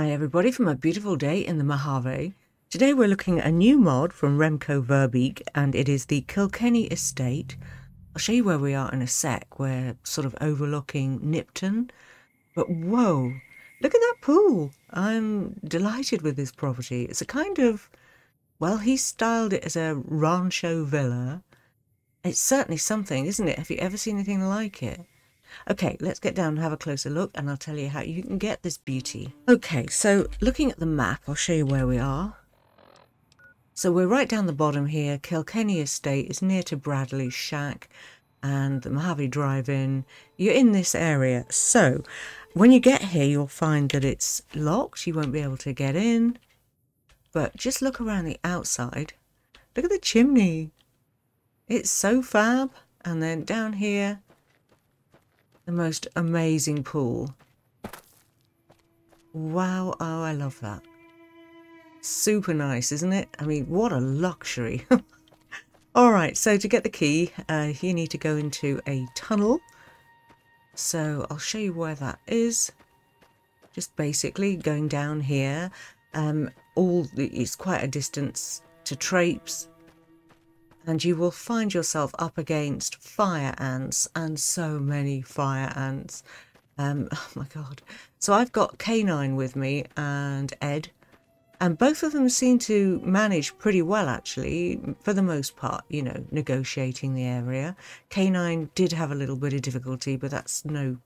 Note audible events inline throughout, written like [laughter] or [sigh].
Hi everybody from a beautiful day in the Mojave. Today we're looking at a new mod from Remco Verbeek and it is the Kilkenny Estate. I'll show you where we are in a sec. We're sort of overlooking Nipton. But whoa, look at that pool. I'm delighted with this property. It's a kind of, well, he styled it as a rancho villa. It's certainly something, isn't it? Have you ever seen anything like it? Okay, let's get down and have a closer look and I'll tell you how you can get this beauty. Okay, so looking at the map, I'll show you where we are. So we're right down the bottom here. Kilkenny Estate is near to Bradley Shack and the Mojave Drive-In. You're in this area. So when you get here, you'll find that it's locked. You won't be able to get in. But just look around the outside. Look at the chimney. It's so fab. And then down here, the most amazing pool. Wow, oh, I love that. Super nice, isn't it? I mean, what a luxury. [laughs] All right, so to get the key, uh, you need to go into a tunnel. So I'll show you where that is. Just basically going down here. Um, all the, it's quite a distance to traipse and you will find yourself up against fire ants and so many fire ants. Um, [laughs] oh my god. So I've got K9 with me and Ed, and both of them seem to manage pretty well actually, for the most part, you know, negotiating the area. K9 did have a little bit of difficulty, but that's no,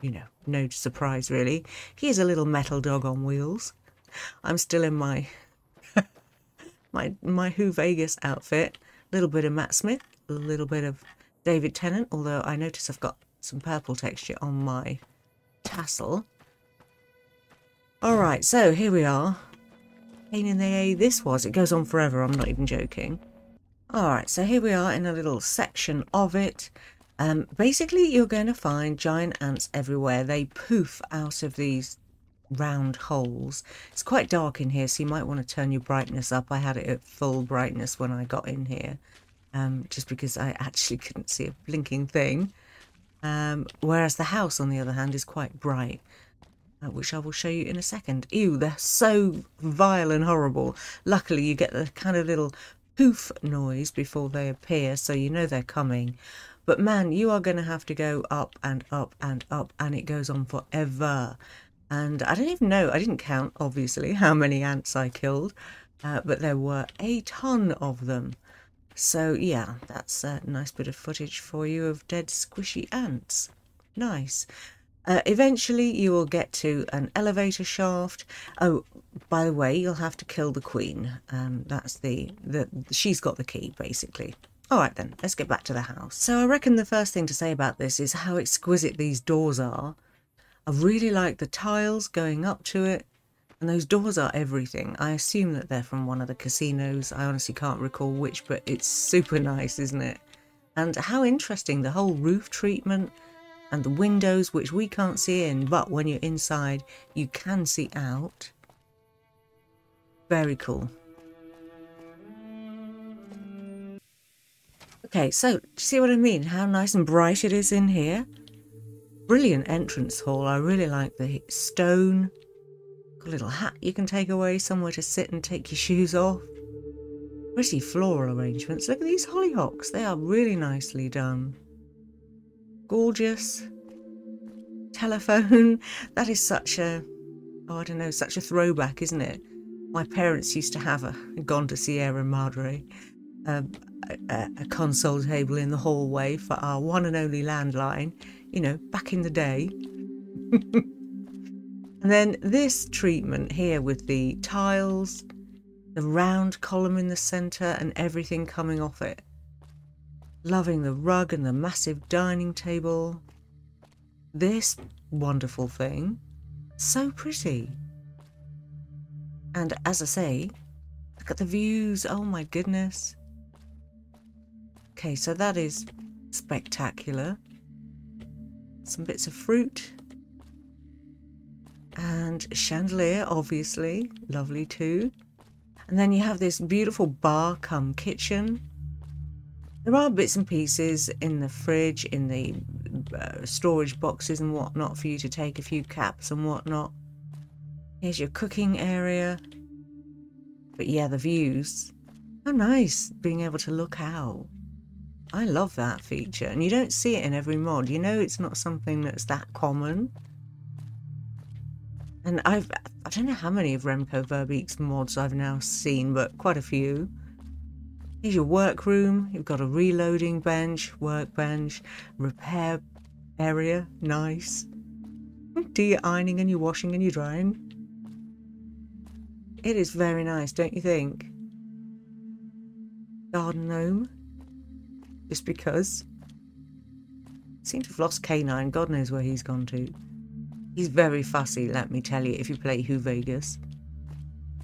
you know, no surprise really. He is a little metal dog on wheels. I'm still in my [laughs] my my Who Vegas outfit little bit of Matt Smith, a little bit of David Tennant, although I notice I've got some purple texture on my tassel. Alright, so here we are. Pain in the A this was. It goes on forever, I'm not even joking. Alright, so here we are in a little section of it. Um, basically, you're going to find giant ants everywhere. They poof out of these round holes. It's quite dark in here, so you might want to turn your brightness up. I had it at full brightness when I got in here, um, just because I [laughs] actually couldn't see a blinking thing. Um, whereas the house, on the other hand, is quite bright, uh, which I will show you in a second. Ew, they're so vile and horrible. Luckily, you get the kind of little poof noise before they appear, so you know they're coming. But man, you are going to have to go up and up and up, and it goes on forever. And I don't even know, I didn't count, obviously, how many ants I killed, uh, but there were a ton of them. So yeah, that's a nice bit of footage for you of dead squishy ants. Nice. Uh, eventually you will get to an elevator shaft. Oh, by the way, you'll have to kill the queen. Um, that's the, the, she's got the key, basically. All right then, let's get back to the house. So I reckon the first thing to say about this is how exquisite these doors are. I really like the tiles going up to it. And those doors are everything. I assume that they're from one of the casinos. I honestly can't recall which, but it's super [laughs] nice, isn't it? And how interesting, the whole roof treatment and the windows, which we can't see in, but when you're inside, you can see out. Very cool. Okay, so you see what I mean? How nice and bright it is in here brilliant entrance hall. I really like the stone. Got a little hat you can take away, somewhere to sit and take your shoes off. Pretty floral arrangements. Look at these hollyhocks. They are really nicely done. Gorgeous. Telephone. [laughs] That is such a, oh, I don't know, such a throwback, isn't it? My parents used to have a, gone to Sierra Madre, um, a, a console table in the hallway for our one and only landline you know, back in the day. [laughs] and then this treatment here with the tiles, the round column in the centre and everything coming off it. Loving the rug and the massive dining table. This wonderful thing. So pretty. And as I say, look at the views. Oh my goodness. Okay, so that is spectacular some bits of fruit and chandelier obviously lovely too and then you have this beautiful bar come kitchen there are bits and pieces in the fridge in the uh, storage boxes and whatnot for you to take a few caps and whatnot Here's your cooking area. But yeah, the views. How nice being able to look out. I love that feature. And you don't see it in every mod. You know it's not something that's that common. And I've, I don't know how many of Remco Verbeek's mods I've now seen, but quite a few. Here's your workroom. You've got a reloading bench, workbench, repair area. Nice. Do your ironing and your washing and your drying. It is very nice, don't you think? Garden gnome. Just because. Seem to have lost K9. God knows where he's gone to. He's very fussy, let me tell you, if you play Who Vegas.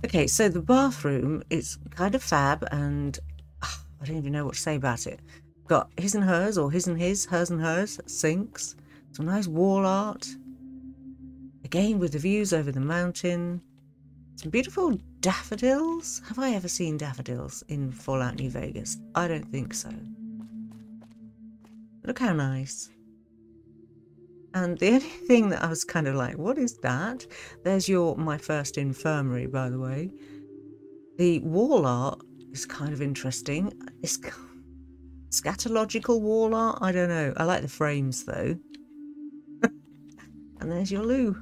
Okay, so the bathroom is kind of fab and oh, I don't even know what to say about it. Got his and hers, or his and his, hers and hers, sinks. Some nice wall art. Again with the views over the mountain. Some beautiful daffodils. Have I ever seen daffodils in Fallout New Vegas? I don't think so. Look how nice. And the [laughs] only thing that I was kind of like, what is that? There's your My First Infirmary, by the way. The wall art is kind of interesting. It's [laughs] scatological wall art? I don't know. I like the frames, though. [laughs] and there's your loo.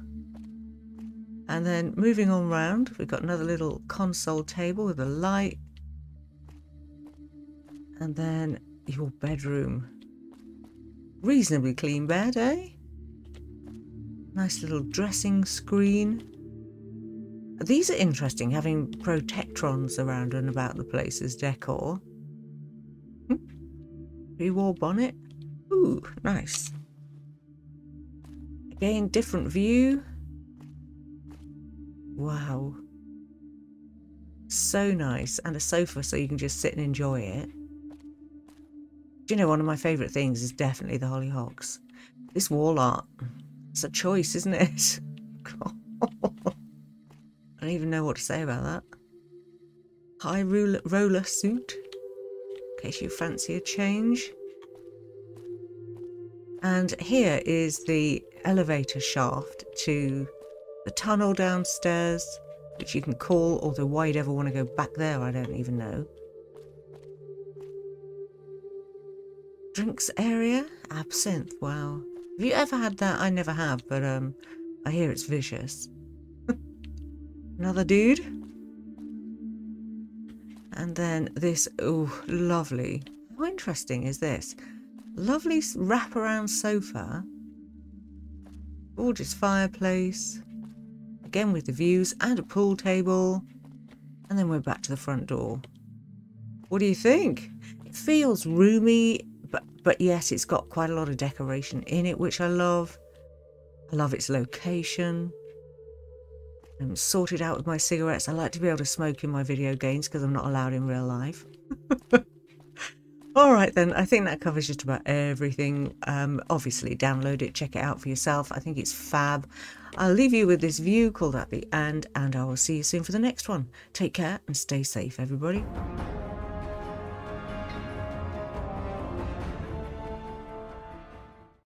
And then moving on round, we've got another little console table with a light. And then your bedroom. Reasonably clean bed, eh? Nice little dressing screen. These are interesting, having protectrons around and about the place as decor. Pre-war bonnet. Ooh, nice. Again, different view. Wow. So nice. And a sofa so you can just sit and enjoy it. Do you know, one of my favourite things is definitely the hollyhocks. This wall art, it's a choice, isn't it? [laughs] I don't even know what to say about that. High roller, roller suit, in case you fancy a change. And here is the elevator shaft to the tunnel downstairs, which you can call, although why you'd ever want to go back there, I don't even know. Drinks area? Absinthe, wow. Have you ever had that? I never have, but um, I hear it's vicious. [laughs] Another dude. And then this, oh, lovely. How interesting is this? Lovely wraparound sofa. Gorgeous fireplace again with the views and a pool table. And then we're back to the front door. What do you think? It feels roomy, but, yes, it's got quite a lot of decoration in it, which I love. I love its location. I'm sorted out with my cigarettes. I like to be able to smoke in my video games because I'm not allowed in real life. [laughs] All right, then. I think that covers just about everything. Um, obviously, download it, check it out for yourself. I think it's fab. I'll leave you with this view called At the End, and I will see you soon for the next one. Take care and stay safe, everybody.